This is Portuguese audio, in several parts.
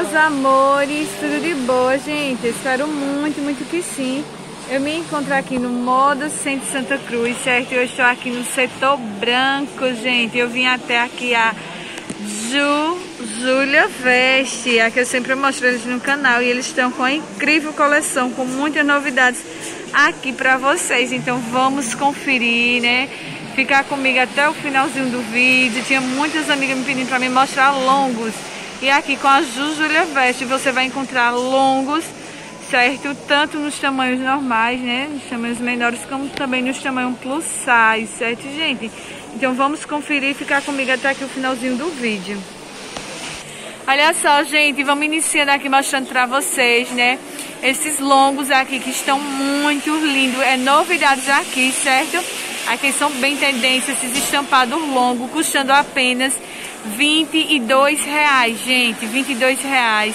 meus amores, tudo de boa, gente? Espero muito, muito que sim. Eu me encontro aqui no Moda Centro Santa Cruz, certo? Eu estou aqui no setor branco, gente. Eu vim até aqui a Ju, Júlia Veste, a que eu sempre mostro eles no canal. E eles estão com uma incrível coleção, com muitas novidades aqui para vocês. Então vamos conferir, né? Ficar comigo até o finalzinho do vídeo. Tinha muitas amigas me pedindo para me mostrar longos. E aqui com a Ju Julia Veste você vai encontrar longos, certo? Tanto nos tamanhos normais, né? Nos tamanhos menores, como também nos tamanhos plus size, certo, gente? Então vamos conferir e ficar comigo até aqui o finalzinho do vídeo. Olha só, gente, vamos iniciando aqui mostrando para vocês, né? Esses longos aqui que estão muito lindos. É novidades aqui, certo? Aqui são bem tendências, esses estampados longos, custando apenas 22 reais, gente, 22 reais.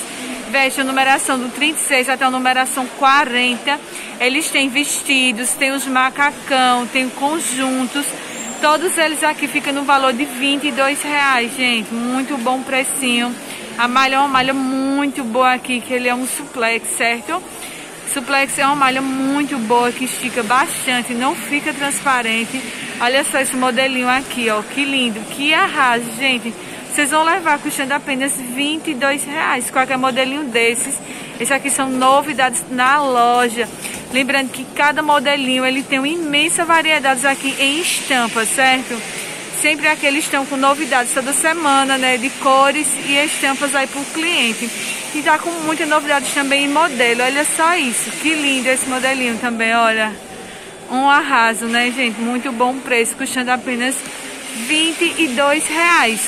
Veste a numeração do 36 até a numeração 40. Eles têm vestidos, tem os macacão, tem conjuntos. Todos eles aqui ficam no valor de 22 reais, gente. Muito bom precinho. A malha é uma malha muito boa aqui, que ele é um suplex, certo? Suplex é uma malha muito boa, que estica bastante, não fica transparente. Olha só esse modelinho aqui, ó, que lindo, que arraso, gente. Vocês vão levar custando apenas 22 reais, qualquer modelinho desses. Esses aqui são novidades na loja. Lembrando que cada modelinho, ele tem uma imensa variedade aqui em estampas, certo? Sempre aqui eles estão com novidades toda semana, né? De cores e estampas aí para o cliente. E tá com muitas novidades também em modelo. Olha só isso, que lindo esse modelinho também, olha. Um arraso, né, gente? Muito bom preço, custando apenas 22 reais.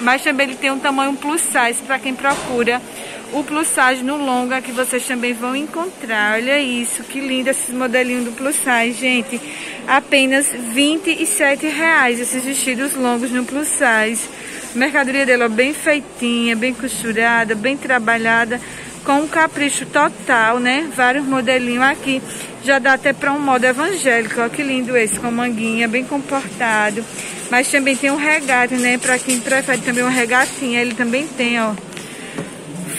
Mas também ele tem um tamanho plus size para quem procura o plus size no longa que vocês também vão encontrar. Olha isso, que lindo esse modelinho do plus size, gente. Apenas 27 reais esses vestidos longos no plus size. Mercadoria dela bem feitinha, bem costurada, bem trabalhada, com um capricho total, né? Vários modelinhos aqui. Já dá até para um modo evangélico, ó que lindo esse, com manguinha, bem comportado. Mas também tem um regate, né? Para quem prefere também um regatinho, ele também tem, ó.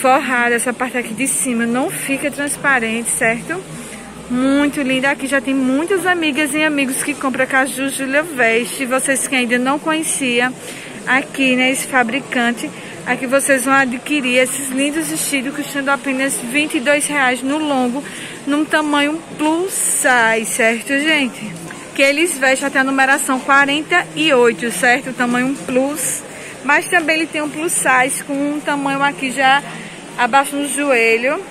Forrado, essa parte aqui de cima não fica transparente, certo? Muito linda. Aqui já tem muitas amigas e amigos que compram Caju Julia Veste. Vocês que ainda não conheciam aqui, né, esse fabricante. Aqui vocês vão adquirir esses lindos vestidos custando apenas 22 reais no longo, num tamanho plus size, certo, gente? Que eles vestem até a numeração 48, certo? O tamanho plus. Mas também ele tem um plus size com um tamanho aqui já abaixo do joelho.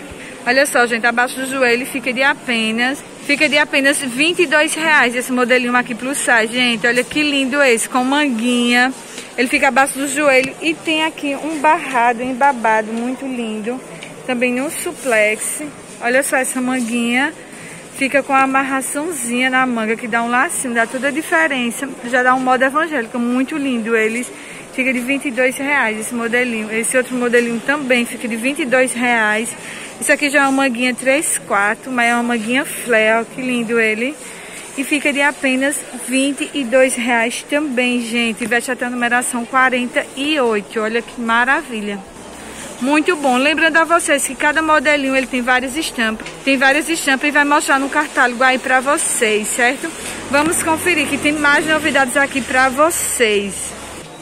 Olha só, gente, abaixo do joelho fica de apenas Fica de apenas 22 reais esse modelinho aqui plus size, gente. Olha que lindo esse, com manguinha. Ele fica abaixo do joelho e tem aqui um barrado embabado muito lindo. Também no suplex. Olha só essa manguinha. Fica com a amarraçãozinha na manga que dá um lacinho, dá toda a diferença. Já dá um modo evangélico, muito lindo eles. Fica de 22 reais esse modelinho. Esse outro modelinho também fica de 22 reais. Isso aqui já é uma manguinha 3 4, mas é uma manguinha flare, que lindo ele. E fica de apenas 22 reais também, gente. Veste até a numeração 48, olha que maravilha. Muito bom. Lembrando a vocês que cada modelinho ele tem várias estampas. Tem várias estampas e vai mostrar no catálogo aí pra vocês, certo? Vamos conferir que tem mais novidades aqui pra vocês.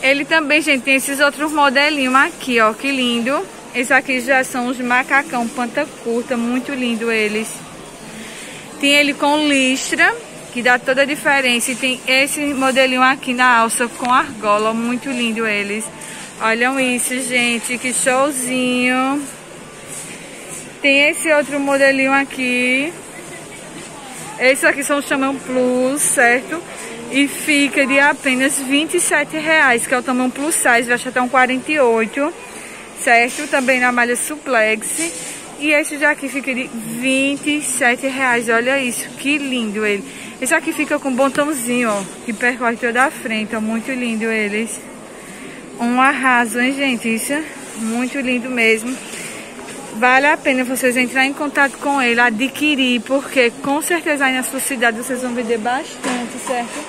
Ele também, gente, tem esses outros modelinhos aqui, ó, que lindo. Esses aqui já são os macacão panta curta, muito lindo eles. Tem ele com listra, que dá toda a diferença. E tem esse modelinho aqui na alça com argola, muito lindo eles. Olham isso, gente, que showzinho. Tem esse outro modelinho aqui. Esses aqui são tamanho plus, certo? E fica de apenas 27 reais, que é o tamanho plus size, vai até um 48 certo? Também na malha suplex. E esse daqui fica de 27 reais. Olha isso, que lindo ele. Esse aqui fica com um botãozinho, ó, que percorre toda a frente, ó, muito lindo eles. Um arraso, hein, gente? Isso é muito lindo mesmo. Vale a pena vocês entrar em contato com ele, adquirir, porque com certeza aí na sua cidade vocês vão vender bastante, certo?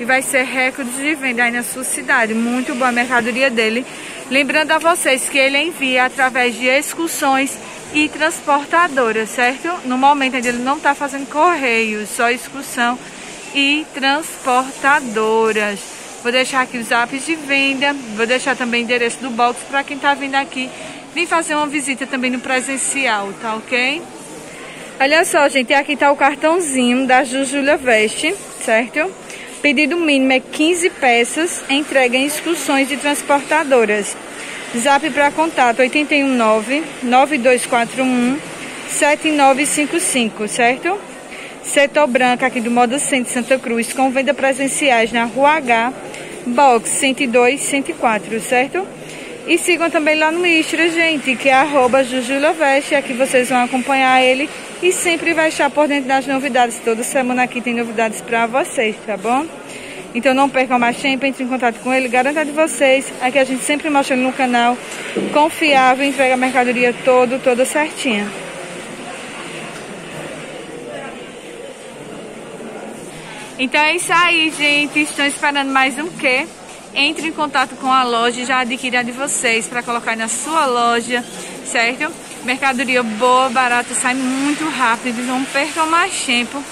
E vai ser recorde de venda aí na sua cidade. Muito boa a mercadoria dele. Lembrando a vocês que ele envia através de excursões e transportadoras, certo? No momento ele não está fazendo correio, só excursão e transportadoras. Vou deixar aqui os apps de venda, vou deixar também o endereço do box para quem está vindo aqui vir fazer uma visita também no presencial, tá ok? Olha só, gente, aqui está o cartãozinho da Jujula Veste, certo? Pedido mínimo é 15 peças, entrega em excursões e transportadoras. Zap para contato 819 9241 7955, certo? Setor branco aqui do Modo Centro Santa Cruz, com venda presenciais na Rua H, box 102 104, certo? E sigam também lá no Instagram, gente, que é arroba Jujuloveste, aqui vocês vão acompanhar ele e sempre vai estar por dentro das novidades. Toda semana aqui tem novidades para vocês, tá bom? Então não percam mais tempo, entre em contato com ele, garanta de vocês, aqui a gente sempre mostra no canal, confiável, entrega a mercadoria todo, toda certinha. Então é isso aí, gente. Estão esperando mais um quê? Entre em contato com a loja e já adquira de vocês para colocar na sua loja, certo? Mercadoria boa, barata, sai muito rápido, não percam mais tempo.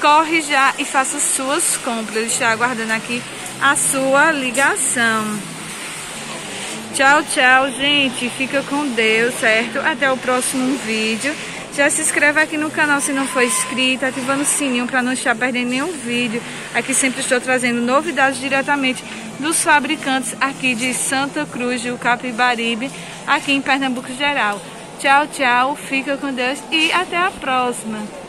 Corre já e faça suas compras. Está aguardando aqui a sua ligação. Tchau, tchau, gente. Fica com Deus, certo? Até o próximo vídeo. Já se inscreve aqui no canal se não for inscrito, ativando o sininho para não estar perdendo nenhum vídeo. Aqui sempre estou trazendo novidades diretamente dos fabricantes aqui de Santa Cruz do Capibaribe, aqui em Pernambuco geral. Tchau, tchau, fica com Deus e até a próxima.